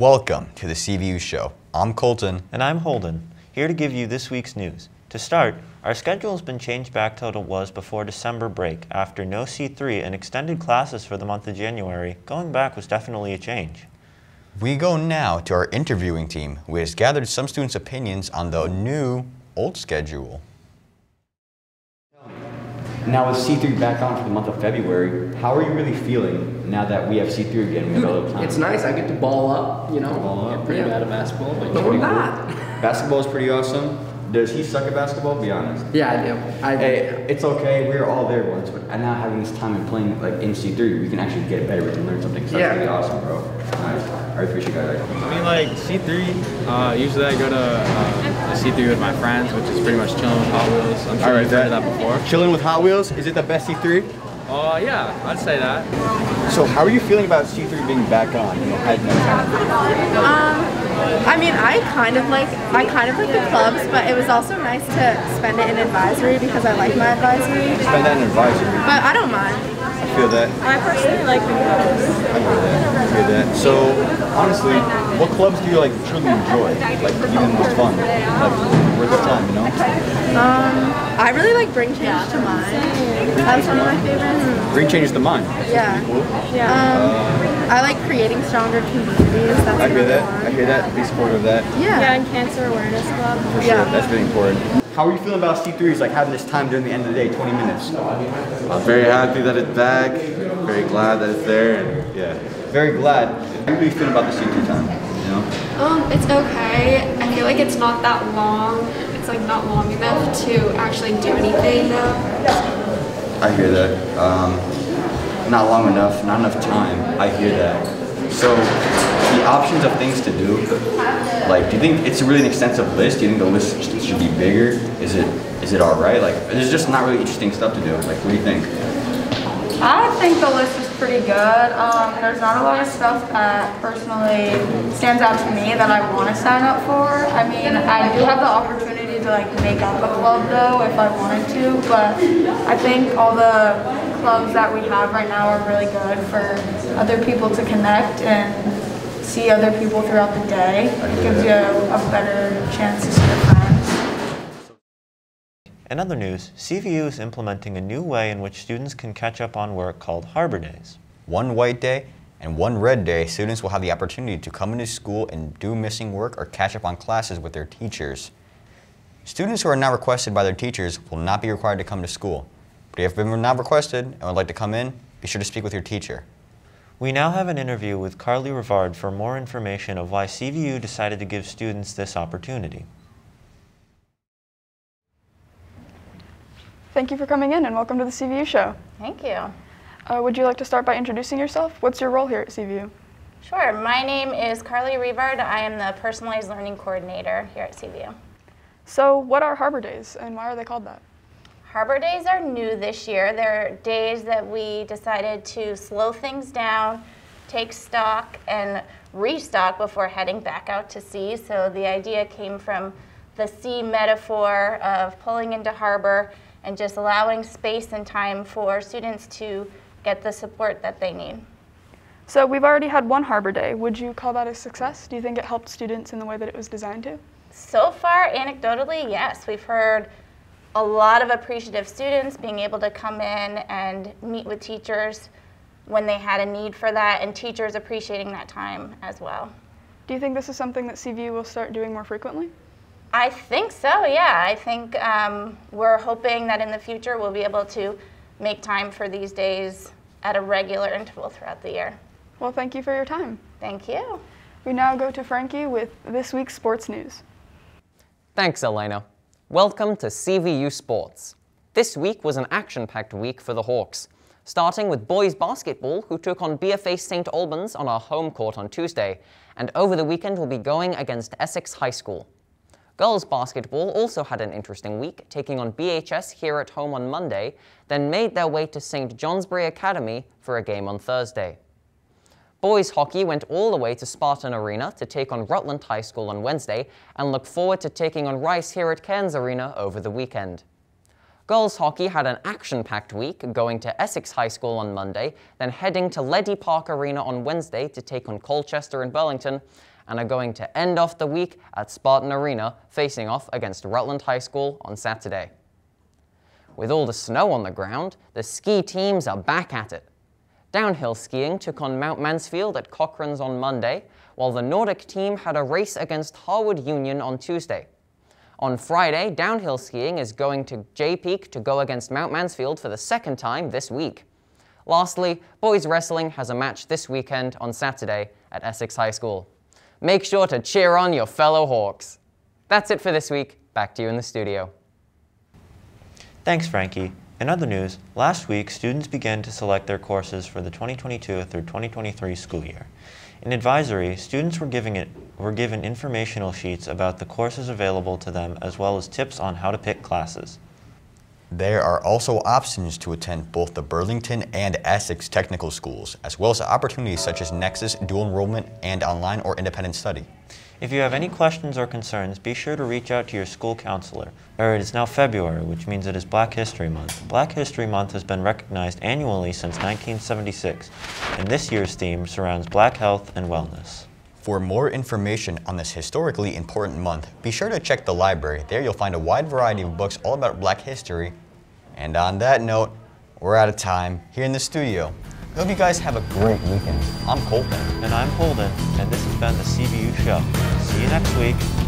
Welcome to the CVU show. I'm Colton. And I'm Holden, here to give you this week's news. To start, our schedule has been changed back to what it was before December break. After no C3 and extended classes for the month of January, going back was definitely a change. We go now to our interviewing team, who has gathered some students' opinions on the new old schedule. Now with C3 back on for the month of February, how are you really feeling now that we have C3 again? We have a little time. It's nice. I get to ball up, you know. Ball up. Yeah, Pretty yeah. bad at basketball, but But we're cool. Basketball is pretty awesome. Does he suck at basketball? Be honest. Yeah, I do. I Hey, it's okay. We were all there once, but now having this time and playing like in C3, we can actually get better. We can learn something. So Yeah. that's really awesome, bro. Nice. I appreciate you guys. I mean, like C3. Uh, usually I go to uh, C3 with my friends, which is pretty much chilling with Hot Wheels. I'm sure you've heard of that before. Chilling with Hot Wheels. Is it the best C3? Oh yeah, I'd say that. So how are you feeling about C3 being back on? You know, had no time. Um, I mean, I kind of like I kind of like the clubs, but it was also nice to spend it in advisory because I like my advisory. Spend that in advisory. But I don't mind. I feel that. I personally like the clubs. I hear that. I hear that. So, honestly, what clubs do you like truly enjoy? Like even most fun? Like worth the time, you know? Um, I really like Bring Change to Mind. That's one of my favorites. Bring Change to mind. Yeah. Cool. Yeah. Um, I like creating stronger communities. That's I hear that. one. I hear that. Be supportive of that. Yeah. Yeah, and Cancer Awareness Club. For sure. Yeah. That's really important. How are you feeling about C3s, like having this time during the end of the day, 20 minutes? I'm very happy that it's back. Very glad that it's there. And Yeah. Very glad. How are you feeling about the C3 time? You know? Um, it's okay. I feel like it's not that long. It's like not long enough to actually do anything though. I hear that. Um, not long enough, not enough time. I hear that. So, the options of things to do, like, do you think it's really an extensive list? Do you think the list should be bigger? Is it is it all right? Like, there's just not really interesting stuff to do. Like, what do you think? I think the list is pretty good. Um, there's not a lot of stuff that personally stands out to me that I want to sign up for. I mean, I do have the opportunity to like make up a club though if I wanted to, but I think all the clubs that we have right now are really good for other people to connect and see other people throughout the day. It gives you a, better chance to see your friends. In other news, CVU is implementing a new way in which students can catch up on work called Harbor Days. One white day and one red day, students will have the opportunity to come into school and do missing work or catch up on classes with their teachers. Students who are not requested by their teachers will not be required to come to school. But if you're not requested and would like to come in, be sure to speak with your teacher. We now have an interview with Carly Rivard for more information of why CVU decided to give students this opportunity. Thank you for coming in and welcome to the CVU show. Thank you. Uh, would you like to start by introducing yourself? What's your role here at CVU? Sure. My name is Carly Revard. I am the personalized learning coordinator here at CVU. So, what are Harbor Days and why are they called that? Harbor Days are new this year. They're days that we decided to slow things down, take stock, and restock before heading back out to sea. So the idea came from the sea metaphor of pulling into harbor and just allowing space and time for students to get the support that they need. So, we've already had one Harbor Day. Would you call that a success? Do you think it helped students in the way that it was designed to? So far, anecdotally, yes. We've heard a lot of appreciative students being able to come in and meet with teachers when they had a need for that, and teachers appreciating that time as well. Do you think this is something that CVU will start doing more frequently? I think so, yeah. I think um, we're hoping that in the future we'll be able to make time for these days at a regular interval throughout the year. Well, thank you for your time. Thank you. We now go to Frankie with this week's sports news. Thanks, Elena. Welcome to CVU Sports. This week was an action packed week for the Hawks, starting with boys basketball, who took on BFA St. Albans on our home court on Tuesday, and over the weekend will be going against Essex High School. Girls basketball also had an interesting week, taking on BHS here at home on Monday, then made their way to St. Johnsbury Academy for a game on Thursday. Boys hockey went all the way to Spartan Arena to take on Rutland High School on Wednesday and look forward to taking on Rice here at Cairns Arena over the weekend. Girls hockey had an action-packed week, going to Essex High School on Monday, then heading to Leddy Park Arena on Wednesday to take on Colchester and Burlington, and are going to end off the week at Spartan Arena, facing off against Rutland High School on Saturday. With all the snow on the ground, the ski teams are back at it. Downhill skiing took on Mount Mansfield at Cochran's on Monday, while the Nordic team had a race against Harwood Union on Tuesday. On Friday, downhill skiing is going to Jay Peak to go against Mount Mansfield for the second time this week. Lastly, boys wrestling has a match this weekend on Saturday at Essex High School. Make sure to cheer on your fellow Hawks. That's it for this week. Back to you in the studio. Thanks, Frankie. In other news, last week students began to select their courses for the 2022 through 2023 school year. In advisory, students were, giving it, were given informational sheets about the courses available to them as well as tips on how to pick classes. There are also options to attend both the Burlington and Essex technical schools, as well as opportunities such as Nexus, dual enrollment, and online or independent study. If you have any questions or concerns, be sure to reach out to your school counselor. Or it is now February, which means it is Black History Month. Black History Month has been recognized annually since 1976, and this year's theme surrounds black health and wellness. For more information on this historically important month, be sure to check the library. There you'll find a wide variety of books all about black history. And on that note, we're out of time here in the studio. Hope you guys have a great weekend. I'm Colton. And I'm Holden, and this has been the CVU Show. See you next week.